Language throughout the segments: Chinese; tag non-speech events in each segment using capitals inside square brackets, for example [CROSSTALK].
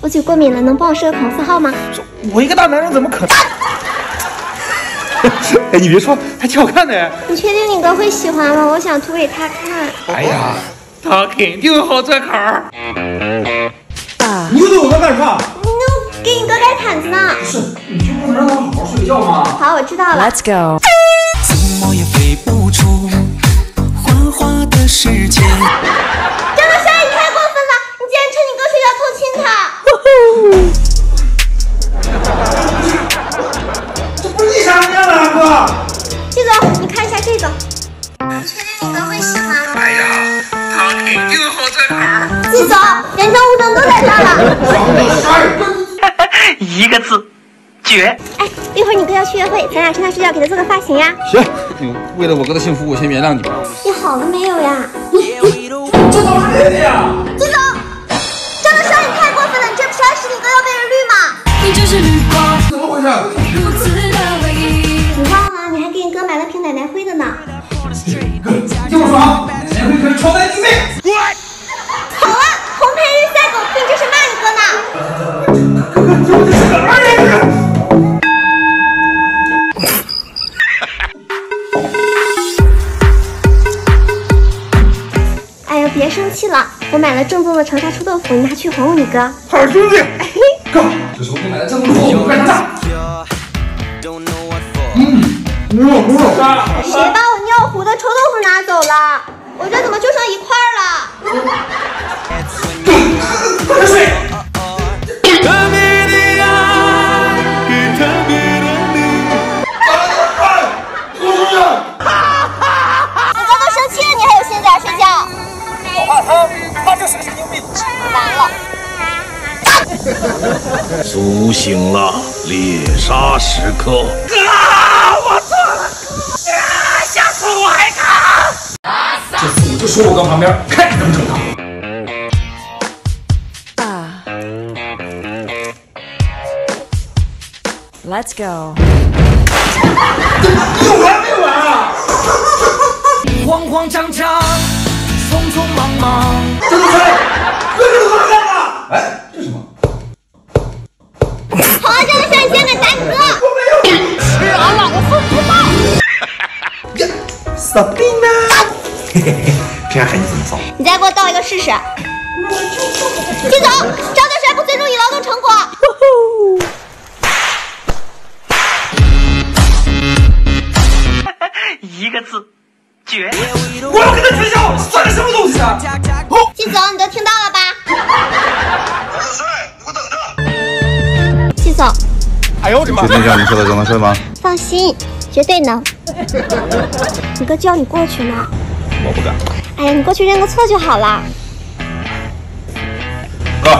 我嘴过敏了，能帮我设个狂色号吗？我一个大男人怎么可能？[LAUGHS] 哎，你别说，还挺好看的。你确定你哥会喜欢吗？我想涂给他看。哎呀，他肯定好这口儿。你又对我哥干啥？那给你哥盖毯子呢。不是，你就不能让他好好睡觉吗？好，我知道了。Let's go。怎么也飞不出花花的世界。[LAUGHS] 一个字，绝！哎，一会儿你哥要去约会，咱俩趁他睡觉给他做个发型呀。行，为了我哥的幸福，我先原谅你。你好了没有呀？这怎么的呀？金总，张德帅，你太过分了！你这不是暗示你哥要被人绿吗？你就是绿光，怎么回事？别生气了，我买了正宗的长沙臭豆腐，你拿去哄哄你哥。好兄弟，哥，这是我给你买的正宗臭豆腐，干啥？嗯，牛肉牛肉。谁把我尿壶的臭豆腐拿走了？我这怎么就剩一块了？[LAUGHS] 快睡。醒了，猎杀时刻。啊！我错了，啊！下次我还敢。这次我就守我哥旁边，看你能不能整他。Let's go。有完没完啊？[LAUGHS] 慌慌张张，匆匆忙忙。张德帅，哥这是怎傻逼呢？嘿嘿嘿，这样喊你怎么造？你再给我倒一个试试。季总，张德帅不尊重你劳动成果。[LAUGHS] 一个字，绝！我要跟他绝交，算个什么东西啊？[LAUGHS] 季总，你都听到了吧？张德帅，你给我等着！季总，哎呦我的妈！定像你说的张德帅吗？放心，绝对能。你哥叫你过去呢。我不敢。哎呀，你过去认个错就好了。哥，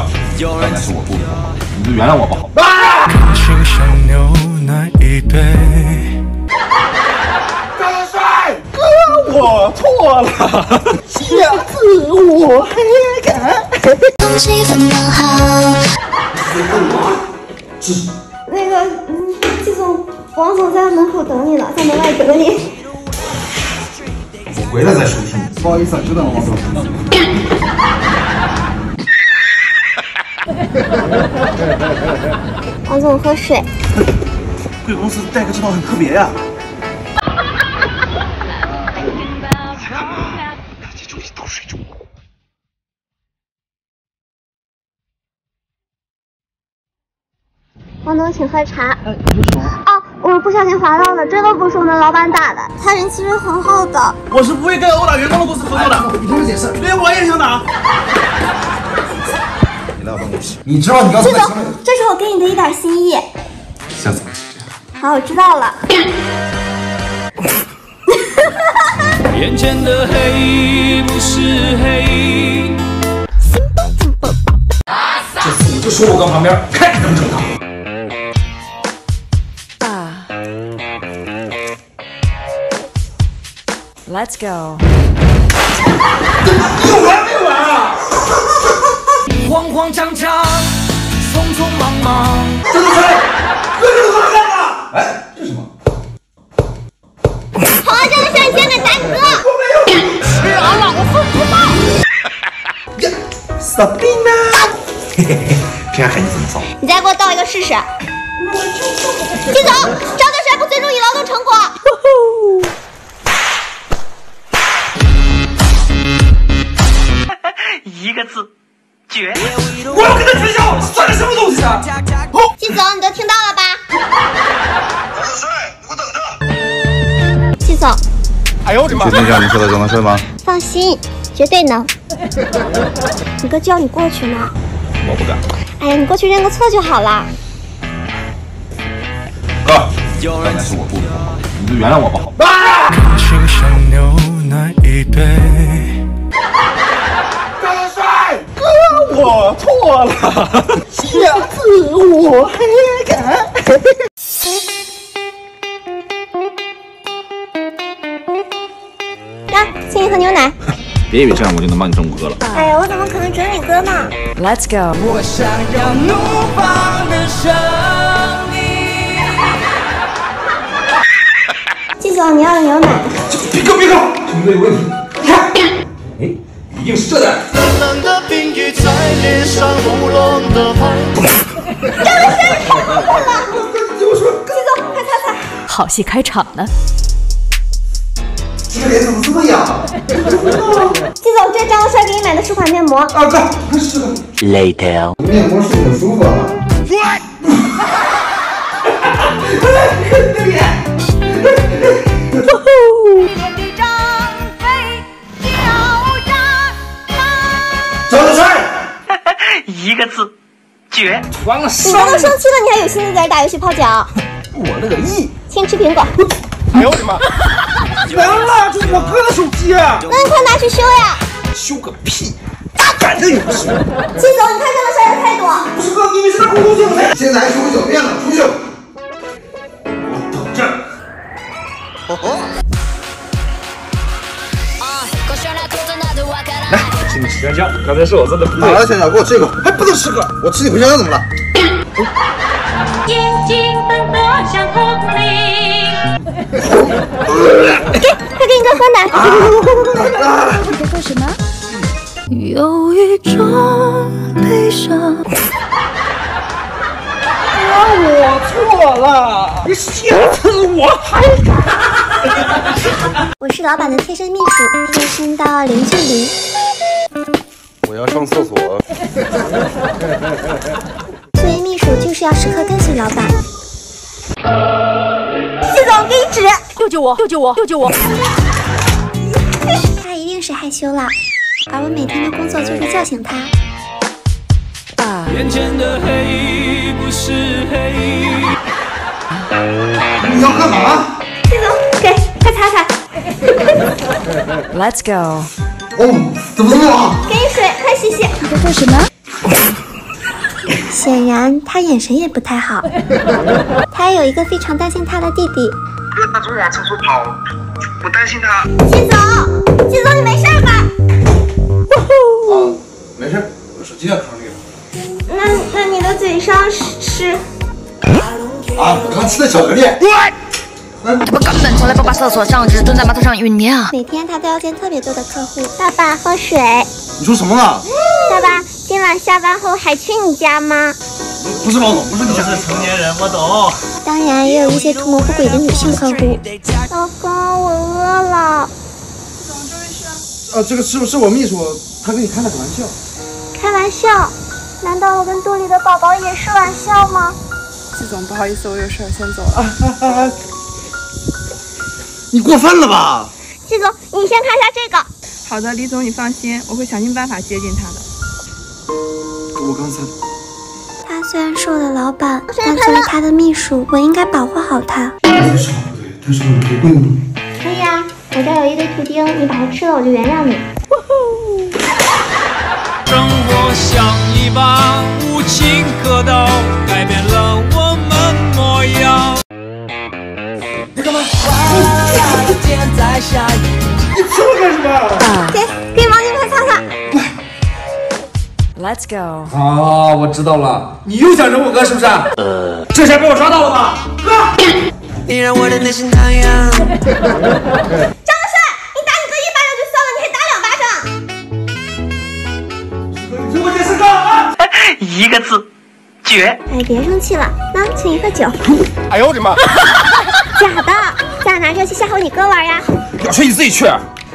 刚才是我不妥，你就原谅我吧，好哥，我错了，[LAUGHS] 下次我还敢。王总在门口等你了，在门外等你。我回来再收拾你。不好意思，久等了，王总。王总喝水。贵公司待客之道很特别呀。王总，请喝茶。哦，我不小心滑到了，这都不是我们老板打的，他人其实很好的。我是不会跟殴打员工的公司合作的。你听我解释，连我也想打。你来我办公室。你知道你刚才季总，这是我给你的一点心意。下次。好，我知道了。眼前的黑不是黑。这次我就说我哥旁边，看你能不能整他。Let's go。有完没完啊？慌慌张张，匆匆忙忙。张德帅，哥这是怎么？干的？哎，这是什么？好啊，张德帅，你先给打你哥。我没有。吃俺老子孙不报。呀，傻逼呢？嘿嘿嘿，偏看你怎么？造。你再给我倒一个试试。金总，张德帅不尊重你劳动成果。一个字，绝！我要跟他绝交，算个什么东西啊？季总，你都听到了吧？王小帅，你给我等着！季总，确定这样你说的就能睡吗？放心，绝对能。你哥叫你过去呢。我不敢。哎呀，你过去认个错就好了。哥，刚才是我不礼貌，你就原谅我吧，好吗？心像牛奶一杯。错了，下次我还敢。来，请你喝牛奶。别以为这样我就能帮你挣五哥了。哎呀，我怎么可能整你哥呢？Let's go。我想要怒放的生命。[LAUGHS] 季总，你要的牛奶。别哥别哥，听歌有问题。好戏开场了。这个脸怎么这么痒？季总，这张德帅给你买的是款面膜。啊哥，是的。Later，面膜是很舒服啊。张德帅，一个字，绝！完了，你哥都生气了，你还有心思在这打游戏泡脚？我乐意。请吃苹果。哎呦我的妈！完了，这是我哥的手机啊！那你快拿去修呀！修个屁！大胆的你？季总，你看这个帅的态度。不是哥，你以为是他公主病呢？现在还手脚变了，出去。我等着。来，请你吃香蕉。刚才是我做的不对来的香蕉？给我吃一口。还不能吃个。我吃你回香蕉怎么了？眼睛瞪得像铜铃。给，快给你哥喝奶。你在做什么？有一种？悲伤。我错了，你下次我还我是老板的贴身秘书，贴身到零距离。我要上厕所。作为秘书就是要时刻跟随老板。季总，给你纸。救救我！救救我！救救我！他 [LAUGHS] 一定是害羞了，而我每天的工作就是叫醒他。眼前的黑不是黑。你要干嘛？季总，给，快擦擦。Let's go。哦，怎么这么冷？给你水，快洗洗。你在做什么？显然他眼神也不太好。[LAUGHS] 他还有一个非常担心他的弟弟。哥他总往厕所跑，我担心他。金总，金总，你没事吧？啊，没事，我手机在坑里了。那那你的嘴上是是？啊，我刚吃的巧克力。我根本从来不把厕所上，只是蹲在马桶上酝酿。每天他都要见特别多的客户。爸爸喝水。你说什么呢？爸爸，今晚下班后还去你家吗？不是王总，不是你家的。成年人，我懂。当然，也有一些图谋不轨的女性客户。老公，我饿了。呃，这个是不是我秘书，他跟你开了个玩笑。开玩笑？难道我跟肚里的宝宝也是玩笑吗？季总，不好意思，我有事先走了。你过分了吧？季总，你先看一下这个。好的，李总，你放心，我会想尽办法接近他的。我刚才他虽然是我的老板，但作为他的秘书，我应该保护好他。也是不对，但是我不会你。可以啊，我这有一堆图钉，你把它吃了，我就原谅你。生活像一把无情刻刀，改变了我们模样。你干嘛？天在下雨。你吃我干什么？给，Let's go。啊，我知道了，你又想整我哥是不是？呃，这下被我抓到了吧？哥，你让我的内心荡漾。张德帅，你打你哥一巴掌就算了，你还打两巴掌。你听我解释哥啊！一个字，绝！哎，别生气了，妈请你喝酒。哎呦我的妈！假的，咱俩拿这去吓唬你哥玩呀？要去你自己去。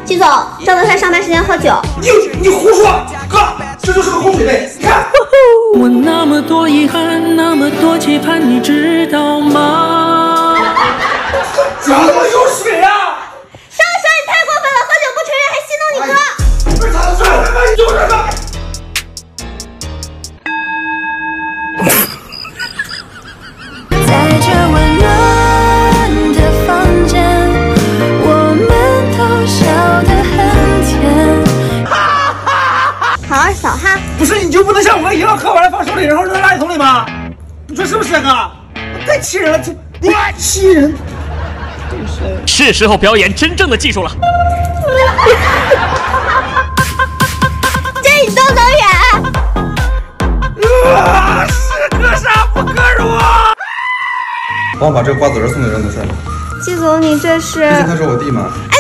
季总，张德帅上班时间喝酒。你你胡说，哥，这就是个空水杯，你看。我那么多遗憾，那么多期盼，你知道吗？好好扫哈。不是你就不能像我一样喝完了放手里，然后扔垃圾桶里吗？你说是不是哥？太气人了，这你气人。是时候表演真正的技术了。这你都能演？啊，是可杀不可辱。帮我把这个瓜子仁送给任德顺。季总，你这是？毕竟他是我弟嘛。哎